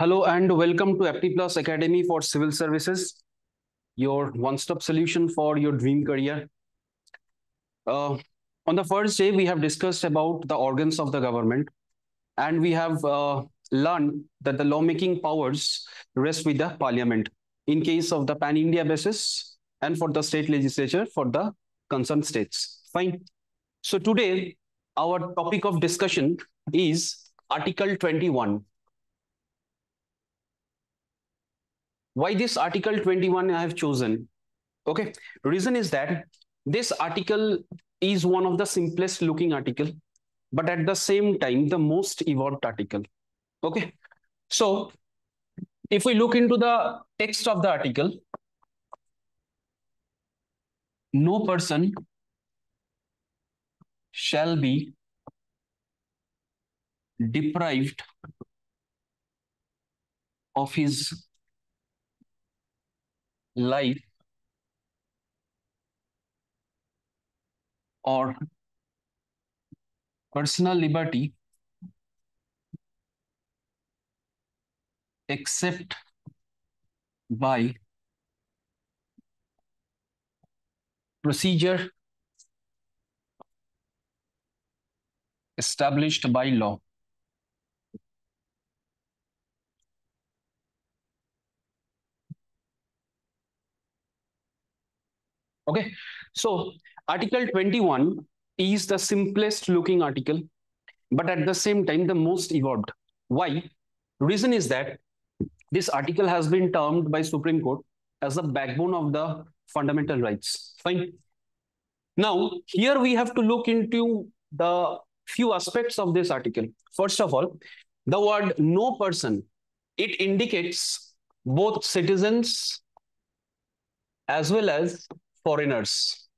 Hello and welcome to Apti Plus Academy for Civil Services, your one-stop solution for your dream career. Uh, on the first day, we have discussed about the organs of the government, and we have uh, learned that the lawmaking powers rest with the parliament in case of the pan-India basis and for the state legislature for the concerned states. Fine. So today, our topic of discussion is Article 21 Why this Article 21 I have chosen? Okay, reason is that this article is one of the simplest looking article, but at the same time, the most evolved article. Okay, so if we look into the text of the article, no person shall be deprived of his life or personal liberty except by procedure established by law. Okay, so Article 21 is the simplest looking article, but at the same time, the most evolved. Why? Reason is that this article has been termed by Supreme Court as the backbone of the fundamental rights. Fine. Now, here we have to look into the few aspects of this article. First of all, the word no person, it indicates both citizens as well as foreigners.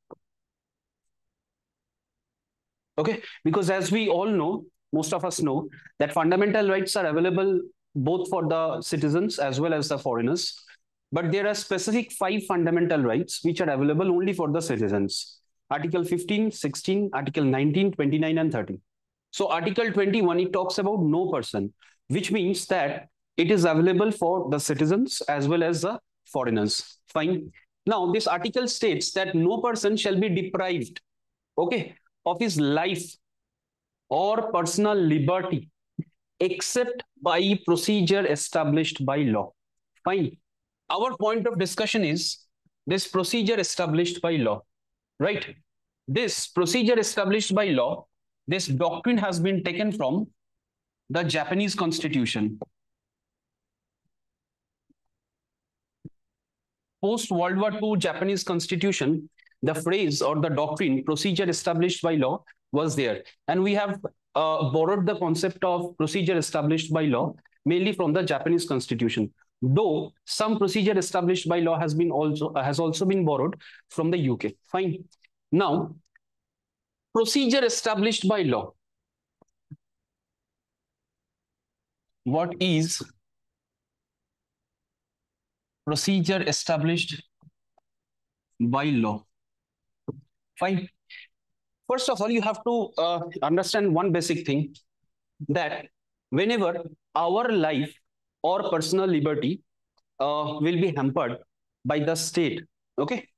Okay, because as we all know, most of us know that fundamental rights are available both for the citizens as well as the foreigners. But there are specific five fundamental rights which are available only for the citizens. Article 15, 16, Article 19, 29, and 30. So Article 21, it talks about no person, which means that it is available for the citizens as well as the foreigners. Fine. Now, this article states that no person shall be deprived, okay, of his life or personal liberty except by procedure established by law. Fine. Our point of discussion is this procedure established by law, right? This procedure established by law, this doctrine has been taken from the Japanese constitution. Post World War II Japanese constitution, the phrase or the doctrine procedure established by law was there. And we have uh, borrowed the concept of procedure established by law mainly from the Japanese constitution. Though some procedure established by law has been also has also been borrowed from the UK. Fine. Now, procedure established by law. What is procedure established by law. Fine. First of all, you have to uh, understand one basic thing that whenever our life or personal liberty uh, will be hampered by the state, okay?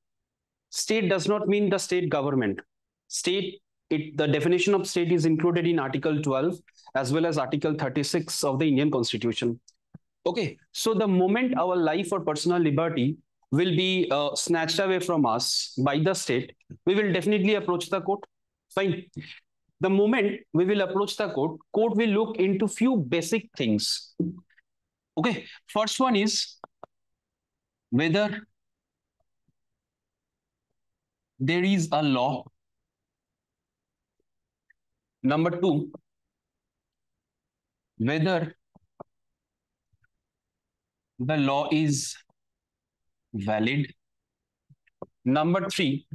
State does not mean the state government. State, it, the definition of state is included in Article 12 as well as Article 36 of the Indian Constitution. Okay, so the moment our life or personal liberty will be uh, snatched away from us by the state, we will definitely approach the court. Fine. The moment we will approach the court, court will look into few basic things. Okay, first one is whether there is a law. Number two, whether the law is valid. Number three,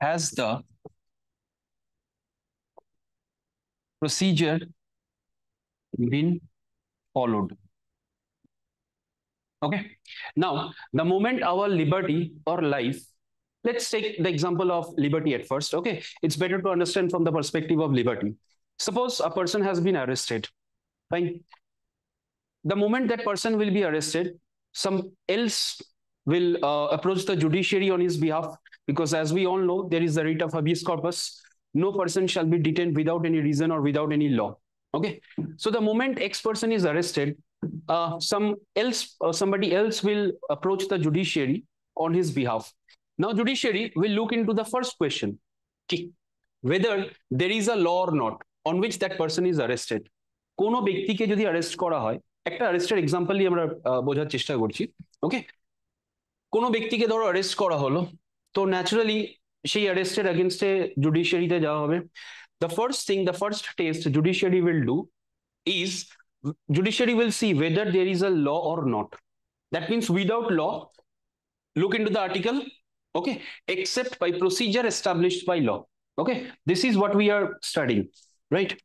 has the procedure been followed? Okay. Now, the moment our liberty or life, let's take the example of liberty at first. Okay. It's better to understand from the perspective of liberty. Suppose a person has been arrested Fine The moment that person will be arrested, some else will uh, approach the judiciary on his behalf because as we all know, there is the writ of habeas corpus. No person shall be detained without any reason or without any law. Okay. So the moment X person is arrested, uh, some else, uh, somebody else will approach the judiciary on his behalf. Now, judiciary will look into the first question, whether there is a law or not on which that person is arrested. কোনো ব্যক্তিকে যদি arrest করা হয় একটা অ্যারেস্টের এক্সাম্পলই আমরা বোঝার চেষ্টা করছি ওকে কোনো ব্যক্তিকে ধরো অ্যারেস্ট করা হলো তো ন্যাচারালি সেই অ্যারেস্টের এগেনস্টে জুডিশিয়ারিতে যাওয়া হবে the first thing the first test judiciary will do is judiciary will see whether there is a law or not. That means without law, look into the article, okay, except by procedure established by law. Okay, this is what we are studying, right?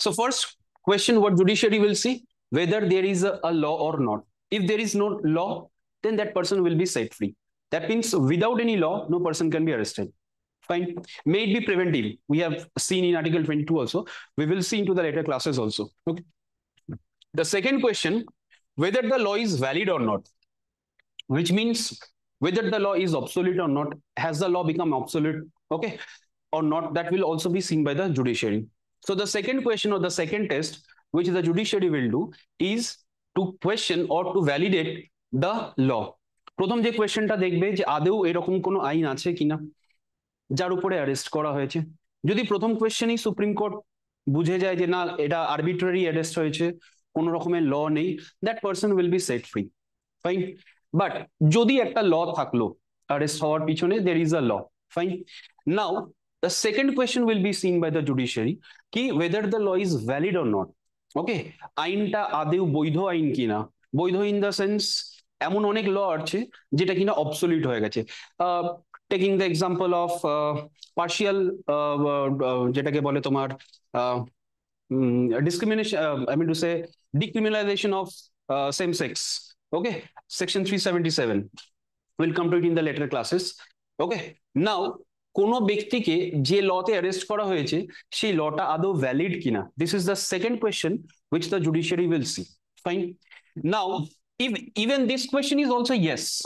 So first question, what judiciary will see, whether there is a, a law or not. If there is no law, then that person will be set free. That means without any law, no person can be arrested. Fine. May it be preventive. We have seen in Article 22 also. We will see into the later classes also. Okay. The second question, whether the law is valid or not, which means whether the law is obsolete or not, has the law become obsolete, okay, or not, that will also be seen by the judiciary. So the second question or the second test, which the judiciary will do, is to question or to validate the law. প্রথম যে কোয়েশ্চেনটা দেখবে যে আদেও এরকম কোনো আইন আছে কিনা যার উপরে অ্যারেস্ট করা হয়েছে। যদি প্রথম কোয়েশ্চেনই সুপ্রিম কোর্ট বুঝে যায় যে না এটা আরবিট্রারি অ্যারেস্ট হয়েছে কোন রকমের ল নেই that person will be set free fine but যদি একটা ল থাকল অ্যারেস্ট হওয়ার পিছনে there is a law fine now The second question will be seen by the judiciary, ki whether the law is valid or not. Okay আইনটা আদেও বৈধ আইন কিনা বৈধ ইন দ্য সেন্স এমন অনেক ল আছে যেটা কিনা অবসলিউট হয়ে গেছে। Taking the example of partial যেটাকে বলে তোমার discrimination I mean to say decriminalization of same sex okay section three seventy seven will it in the later classes okay now কোনো ব্যক্তিকে যে লতে অ্যারেস্ট করা হয়েছে সেই লটা আদৌ ভ্যালিড কিনা this is the second question which the judiciary will see fine now if even this question is also yes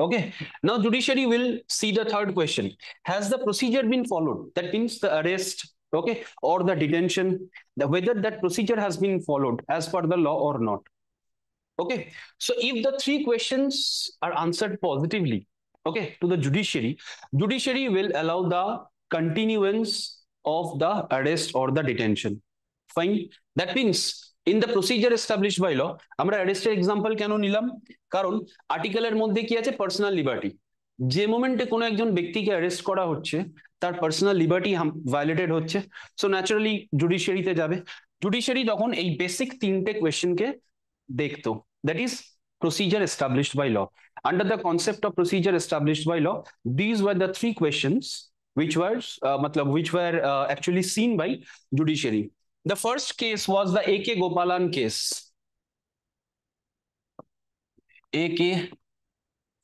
okay now judiciary will see the third question has the procedure been followed that means the arrest okay or the detention the whether that procedure has been followed as per the law or not okay so if the three questions are answered positively okay, to the judiciary. Judiciary will allow the continuance of the arrest or the detention. Fine. That means, in the procedure established by law, আমরা অ্যারেস্টের example কেন নিলাম? কারণ আর্টিকেলের মধ্যে কি আছে? Personal liberty যে মোমেন্টে কোনো একজন ব্যক্তিকে অ্যারেস্ট করা হচ্ছে, তার পার্সোনাল লিবার্টি ভায়োলেটেড হচ্ছে। সো ন্যাচারালি জুডিশিয়ারিতে যাবে। জুডিশিয়ারি তখন এই বেসিক তিনটে কোয়েশ্চেনকে দেখতো that is procedure established by law. Under the concept of procedure established by law, these were the three questions which were, uh, which were uh, actually seen by judiciary. The first case was the A.K. Gopalan case. A.K.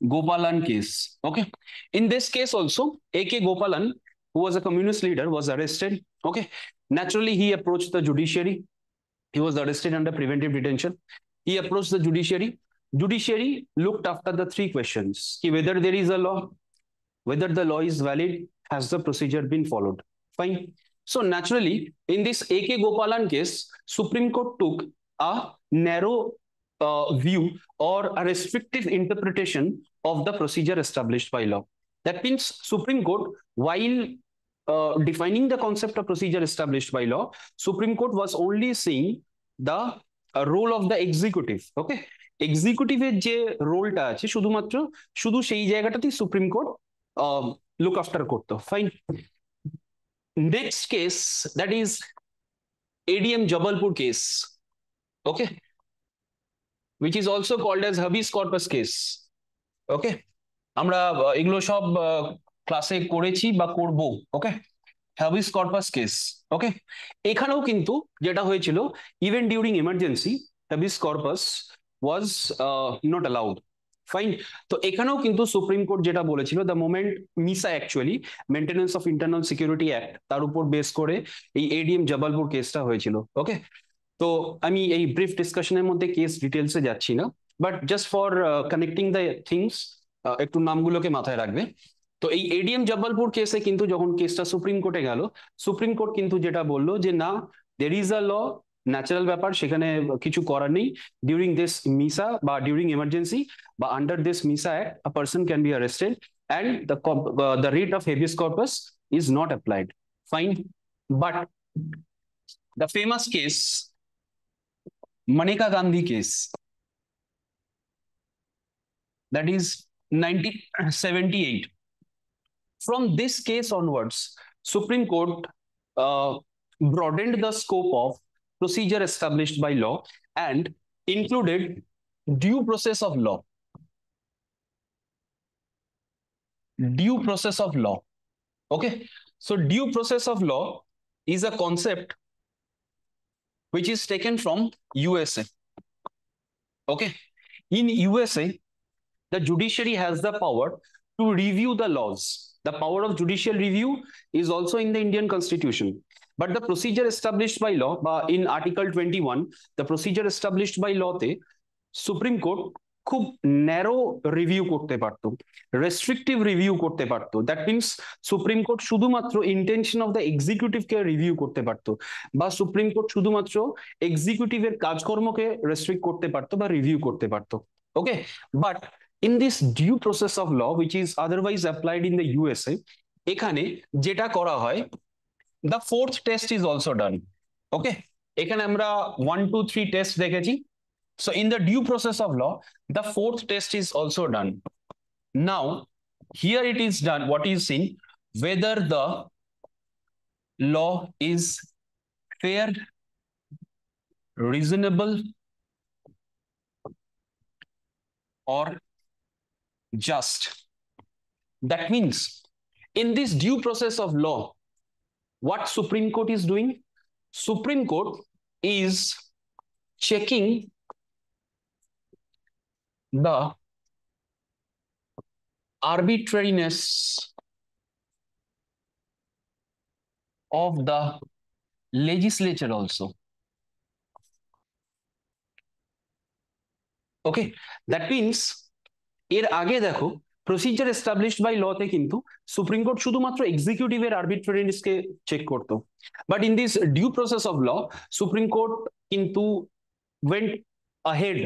Gopalan case. Okay. In this case also, A.K. Gopalan, who was a communist leader, was arrested. Okay. Naturally, he approached the judiciary. He was arrested under preventive detention. He approached the judiciary. Judiciary looked after the three questions. Whether there is a law, whether the law is valid, has the procedure been followed? Fine. So naturally, in this A.K. Gopalan case, Supreme Court took a narrow uh, view or a restrictive interpretation of the procedure established by law. That means Supreme Court, while uh, defining the concept of procedure established by law, Supreme Court was only seeing the uh, role of the executive. Okay. এক্সিকিউটিভের যে রোলটা আছে, শুধুমাত্র শুধু সেই জায়গাটাতেই supreme court look after করতো। Fine next case that is ADM Jabalpur case okay which is also called as habeas corpus case okay আমরা এগুলো সব ক্লাসে করেছি বা করব ওকে হাবিস কর্পাস কেস ওকে এখানেও কিন্তু যেটা হয়েছিল even during emergency habeas corpus was not allowed fine তো এখানেও কিন্তু সুপ্রিম কোর্ট যেটা বলেছিল the moment MISA actually maintenance of internal security act তার উপর বেস করে এই এডিএম জবালপুর কেসটা হয়েছিল। ওকে তো আমি এই ব্রিফ ডিসকাশনের মধ্যে কেস ডিটেলসে যাচ্ছি না but just for connecting the things একটু নামগুলোকে মাথায় রাখবে। তো এই এডিএম জব্বলপুর কেসে কিন্তু যখন কেসটা সুপ্রিম কোর্টে গেল সুপ্রিম কোর্ট কিন্তু যেটা বলল যে, না দের ইজ আ ল ন্যাচারাল ব্যাপার সেখানে কিছু করার নেই ডিউরিং দিস মিসা বা ডিউরিং এমার্জেন্সি বা under this Misa act a person can be arrested and the the rate of habeas corpus is not applied fine but the famous case Maneka Gandhi case. That is 1978. From this case onwards, Supreme Court uh, broadened the scope of procedure established by law and included due process of law. Due process of law. Okay. So due process of law is a concept which is taken from USA. Okay. In USA, the judiciary has the power to review the laws. The power of judicial review is also in the Indian constitution. But the procedure established by law, uh, in Article 21, the procedure established by law, te, Supreme Court খুব narrow review করতে পারতো restrictive review করতে পারতো। That means supreme court শুধুমাত্র intention of the এক্সিকিউটিভকে review করতে পারতো বা সুপ্রিম কোর্ট শুধুমাত্র এক্সিকিউটিভের কাজকর্মকে রেস্ট্রিক্ট করতে পারতো বা রিভিউ করতে পারতো। Okay but in this due process of law which is otherwise applied in the USA এখানে যেটা করা হয় the fourth test is also ডান ওকে এখানে আমরা ওয়ান টু থ্রি টেস্ট দেখেছি So in the due process of law, the fourth test is also done. Now, here it is done, what is seen, whether the law is fair, reasonable, or just. That means in this due process of law, what Supreme Court is doing? Supreme Court is checking the arbitrariness of the legislature also. Okay, that means এর আগে দেখো procedure established by লতে কিন্তু supreme court শুধুমাত্র এক্সিকিউটিভের আরবিট্রারিনেসকে check করতো but in this due process of law supreme court কিন্তু went ahead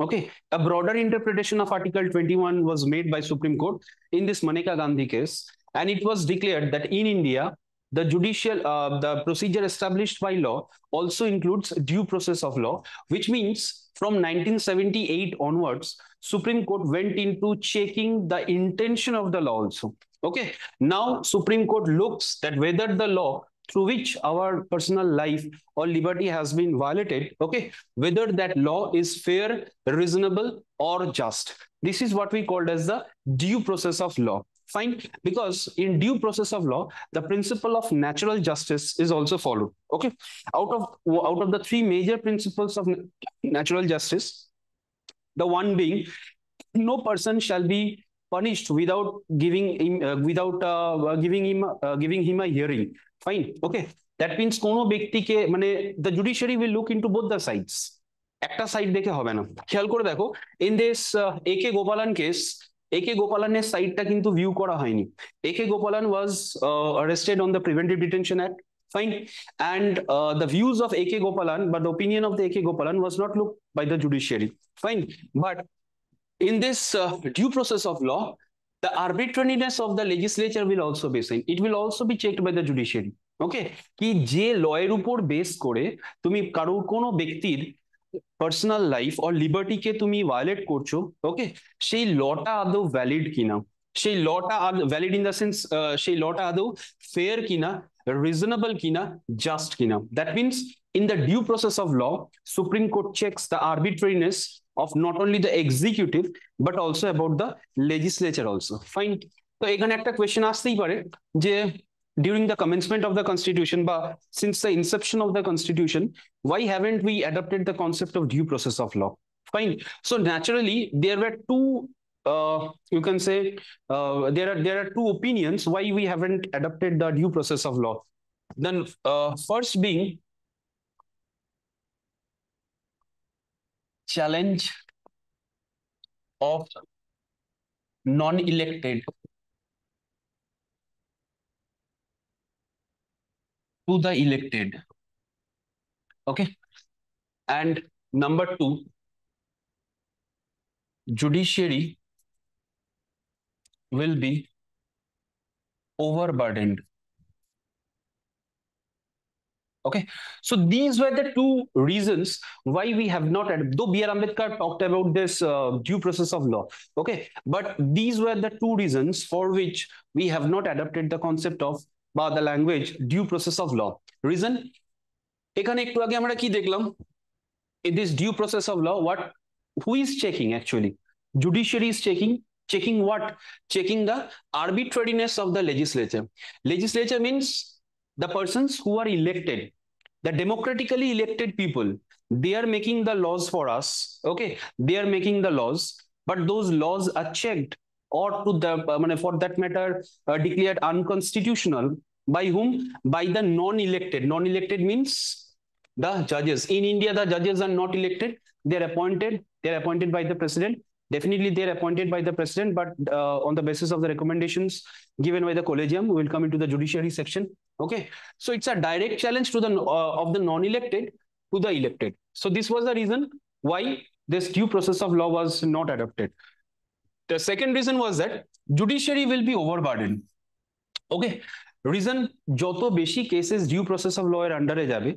Okay, a broader interpretation of Article 21 was made by Supreme Court in this Maneka Gandhi case, and it was declared that in India, the judicial, uh, the procedure established by law also includes due process of law, which means from 1978 onwards, Supreme Court went into checking the intention of the law also. Okay, now Supreme Court looks that whether the law through which our personal life or liberty has been violated, okay, whether that law is fair, reasonable, or just. This is what we called as the due process of law. Fine, because in due process of law, the principle of natural justice is also followed. Okay, out of out of the three major principles of natural justice, the one being no person shall be punished without giving him uh, without uh, giving him uh, giving him a hearing fine okay that means কোনো ব্যক্তিকে মানে the judiciary will look into both the sides একটা side দেখে হবে না খেয়াল করে দেখো in this A K গোপালান case A K গোপালানের সাইডটা কিন্তু ভিউ করা হয়নি A K Gopalan was arrested on the preventive detention act fine and uh, the views of ak gopalan but the opinion of the ak gopalan was not looked by the judiciary fine but in this uh, due process of law the arbitrariness of the legislature will also be seen it will also be checked by the judiciary okay কি যে লয়ের উপর base করে তুমি কারোর কোনো ব্যক্তির personal life or লিবার্টিকে তুমি violet করছ ওকে সেই লটা আদৌ ভ্যালিড কিনা সেই লটা ভ্যালিড ইন দ্য সেন্স সেই লটা আদৌ ফেয়ার কিনা রিজনেবল কিনা জাস্ট কিনা that means in the due process of law supreme court checks the arbitrariness of not only the executive but also about the legislature also fine তো এখানে একটা question আসতেই পারে যে during the commencement of the constitution but since the inception of the constitution why haven't we adopted the concept of due process of law? Fine. So naturally there were two uh, you can say uh, there are there are two opinions why we haven't adopted the due process of law. Then uh, first being challenge of non-elected to the elected. Okay. And number two, judiciary will be overburdened. Okay, so these were the two reasons why we have not, though B.R. Ambedkar talked about this uh, due process of law. Okay, but these were the two reasons for which we have not adopted the concept of বা the language due process of law. Reason? এখানে একটু আগে আমরা কি দেখলাম in this due process of law what who is checking actually judiciary is checking checking what checking the arbitrariness of the legislature legislature means the persons who are elected, the democratically elected people, they are making the laws for us. Okay, they are making the laws, but those laws are checked or to the for that matter uh, declared unconstitutional by whom? By the non-elected. Non-elected means the judges. In India, the judges are not elected; they are appointed. They are appointed by the president. Definitely, they are appointed by the president, but uh, on the basis of the recommendations given by the collegium, we will come into the judiciary section. Okay, so it's a direct challenge to the uh, of the non-elected to the elected. So this was the reason why this due process of law was not adopted. The second reason was that judiciary will be overburdened. Okay, reason যত বেশি cases due process of ল এর আন্ডারে যাবে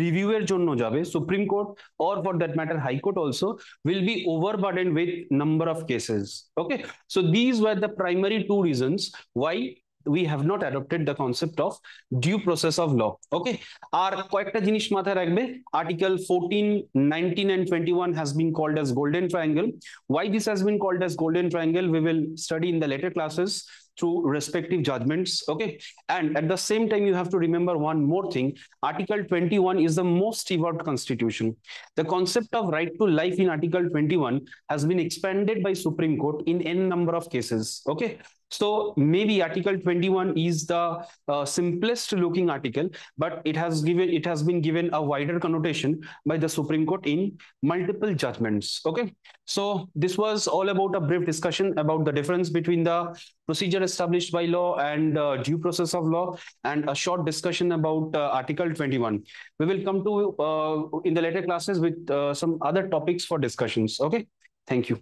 review এর জন্য যাবে supreme court or for that matter high court also will be overburden with number of cases okay so these war the primary two reasons why we have not adopted the concept of due process of law okay আর কয়েকটা জিনিস মাথায় রাখবে article 14 19 and 21 has been called as golden triangle why this has been called as golden triangle we will study in the later classes through respective judgments. Okay. And at the same time, you have to remember one more thing. Article 21 is the most evolved constitution. The concept of right to life in Article 21 has been expanded by Supreme Court in n number of cases. Okay. So maybe Article 21 is the uh, simplest looking article, but it has given it has been given a wider connotation by the Supreme Court in multiple judgments. Okay, so this was all about a brief discussion about the difference between the procedure established by law and uh, due process of law, and a short discussion about uh, Article 21. We will come to uh, in the later classes with uh, some other topics for discussions. Okay, thank you.